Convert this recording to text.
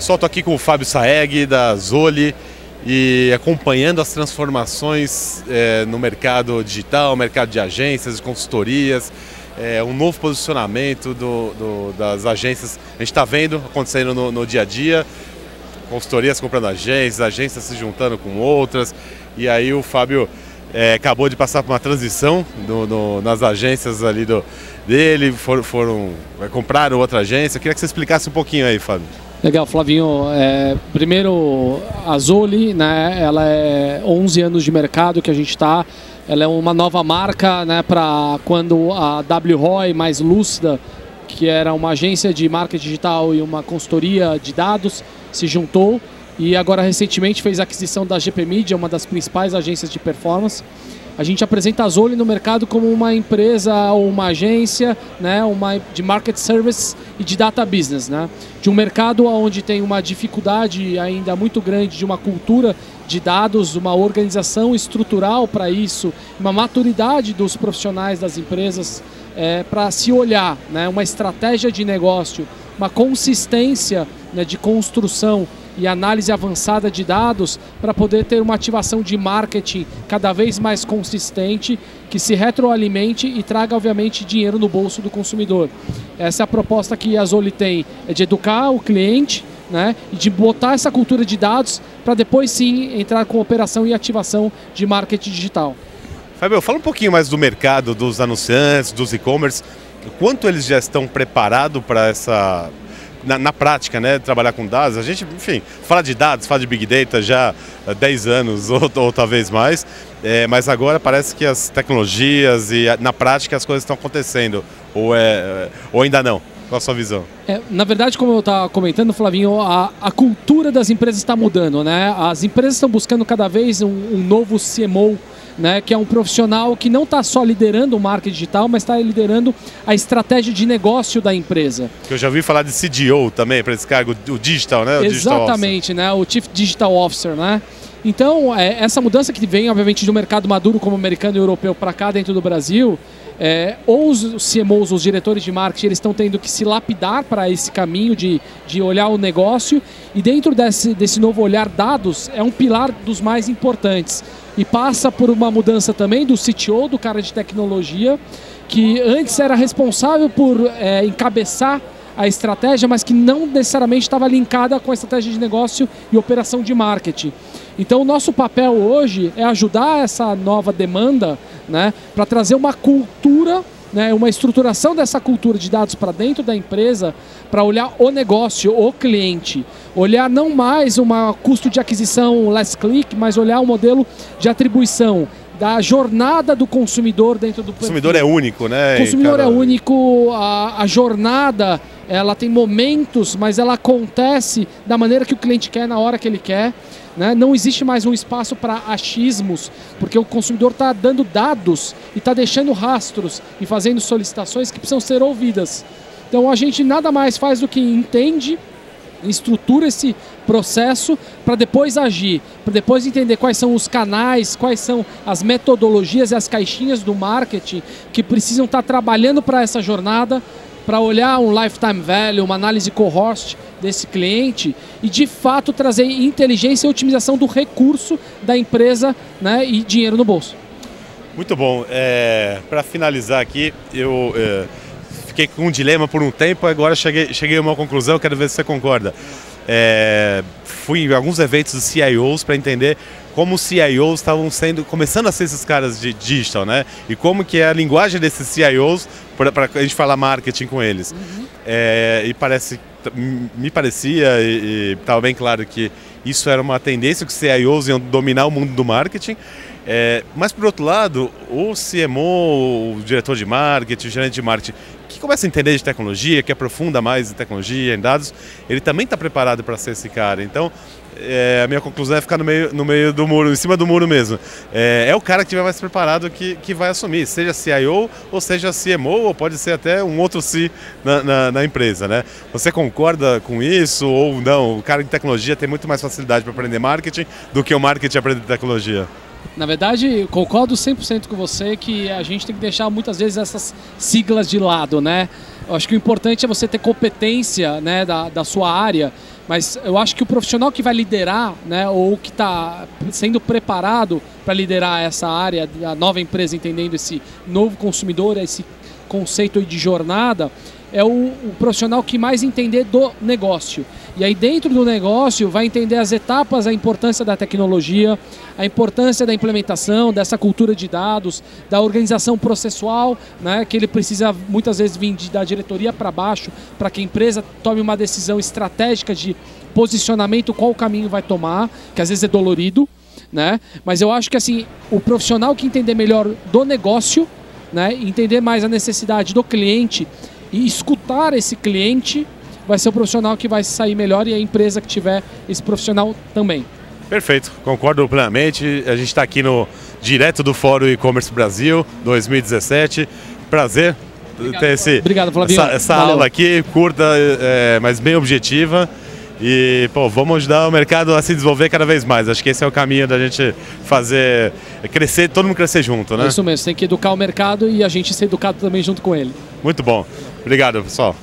Pessoal, estou aqui com o Fábio Saeg, da Zoli, e acompanhando as transformações é, no mercado digital, mercado de agências, de consultorias, é, um novo posicionamento do, do, das agências. A gente está vendo acontecendo no, no, dia a dia, consultorias comprando agências, agências se juntando com outras, e aí o Fábio é, acabou de passar por uma transição no, no, nas agências ali do, dele, foram, foram compraram outra agência. Eu queria que você explicasse um pouquinho aí, Fábio. Legal, Flavinho. É, primeiro, a Zoli, né, ela é 11 anos de mercado que a gente está. Ela é uma nova marca né, para quando a WROI mais lúcida, que era uma agência de marketing digital e uma consultoria de dados, se juntou e agora recentemente fez a aquisição da GP Media, uma das principais agências de performance a gente apresenta a Zoli no mercado como uma empresa ou uma agência né, uma, de market service e de data business. Né? De um mercado onde tem uma dificuldade ainda muito grande de uma cultura de dados, uma organização estrutural para isso, uma maturidade dos profissionais das empresas é, para se olhar, né, uma estratégia de negócio, uma consistência né, de construção e análise avançada de dados para poder ter uma ativação de marketing cada vez mais consistente, que se retroalimente e traga, obviamente, dinheiro no bolso do consumidor. Essa é a proposta que a Zoli tem, é de educar o cliente né, e de botar essa cultura de dados para depois sim entrar com operação e ativação de marketing digital. Fábio, fala um pouquinho mais do mercado, dos anunciantes, dos e-commerce. Quanto eles já estão preparados para essa na, na, prática, né, trabalhar com dados. A gente, enfim, fala de dados, fala de Big Data já há 10 anos ou, ou talvez mais, é, mas agora parece que as tecnologias e na prática as coisas estão acontecendo, ou, é, ou ainda não. Qual a sua visão? É, na verdade, como eu estava comentando, Flavinho, a, a, cultura das empresas está mudando, né? As empresas estão buscando cada vez um, um novo CMO né, que é um profissional que não está só liderando o marketing digital, mas está liderando a estratégia de negócio da empresa. Que eu já ouvi falar de CDO também, para esse cargo, o digital, né? O Exatamente, digital né? O Chief Digital Officer, né? Então, é, essa mudança que vem, obviamente, do mercado maduro como americano e europeu para cá dentro do Brasil, é, ou os CMOs, os diretores de marketing, eles estão tendo que se lapidar para esse caminho de, de olhar o negócio. E dentro desse, desse novo olhar dados é um pilar dos mais importantes. E passa por uma mudança também do CTO, do cara de tecnologia, que antes era responsável por é, encabeçar a estratégia, mas que não necessariamente estava linkada com a estratégia de negócio e operação de marketing. Então, o nosso papel hoje é ajudar essa nova demanda né, para trazer uma cultura né, uma estruturação dessa cultura de dados para dentro da empresa para olhar o negócio, o cliente. Olhar não mais um custo de aquisição last click, mas olhar o um modelo de atribuição da jornada do consumidor dentro do O consumidor é único, né? O consumidor é único, a, a jornada ela tem momentos, mas ela acontece da maneira que o cliente quer, na hora que ele quer. Né? Não existe mais um espaço para achismos, porque o consumidor está dando dados e está deixando rastros e fazendo solicitações que precisam ser ouvidas. Então a gente nada mais faz do que entende, estrutura esse processo para depois agir, para depois entender quais são os canais, quais são as metodologias e as caixinhas do marketing que precisam estar tá trabalhando para essa jornada, para olhar um lifetime value, uma análise cohort desse cliente e de fato trazer inteligência e otimização do recurso da empresa né, e dinheiro no bolso. Muito bom. É, Para finalizar aqui, eu é, fiquei com um dilema por um tempo, agora cheguei, cheguei a uma conclusão, quero ver se você concorda. É, fui em alguns eventos de CIOs para entender como os CIOs estavam sendo, começando a ser esses caras de digital, né? E como que é a linguagem desses CIOs para a gente falar marketing com eles. Uhum. É, e parece me parecia e estava bem claro que isso era uma tendência que os CIOs iam dominar o mundo do marketing. É, mas, por outro lado, o CMO, o diretor de marketing, o gerente de marketing, que começa a entender de tecnologia, que aprofunda mais em tecnologia, em dados, ele também está preparado para ser esse cara. Então, é, a minha conclusão é ficar no meio, no meio do muro, em cima do muro mesmo. É, é o cara que estiver mais preparado que, que vai assumir, seja CIO ou seja CMO, ou pode ser até um outro C na, na, na empresa. Né? Você concorda com isso ou não? O cara de tecnologia tem muito mais facilidade para aprender marketing do que o marketing aprender tecnologia? Na verdade, concordo 100% com você que a gente tem que deixar muitas vezes essas siglas de lado, né? Eu acho que o importante é você ter competência né, da, da sua área, mas eu acho que o profissional que vai liderar, né, ou que está sendo preparado para liderar essa área, a nova empresa entendendo esse novo consumidor, esse conceito de jornada, é o, o, profissional que mais entender do negócio. E aí dentro do negócio vai entender as etapas, a importância da tecnologia, a importância da implementação, dessa cultura de dados, da organização processual, né, que ele precisa muitas vezes vir de, da diretoria para baixo, para que a empresa tome uma decisão estratégica de posicionamento, qual caminho vai tomar, que às vezes é dolorido, né? Mas eu acho que assim, o profissional que entender melhor do negócio, né, entender mais a necessidade do cliente e escutar esse cliente vai ser o profissional que vai sair melhor e a empresa que tiver esse profissional também. Perfeito, concordo plenamente. A gente está aqui no direto do Fórum E-Commerce Brasil 2017. Prazer Obrigado, ter esse, Obrigado, Flavinho. essa, essa aula aqui, curta, é, mas bem objetiva. E, pô, vamos ajudar o mercado a se desenvolver cada vez mais. Acho que esse é o caminho da gente fazer crescer, todo mundo crescer junto, né? Isso mesmo, tem que educar o mercado e a gente ser educado também junto com ele. Muito bom. Obrigado, pessoal.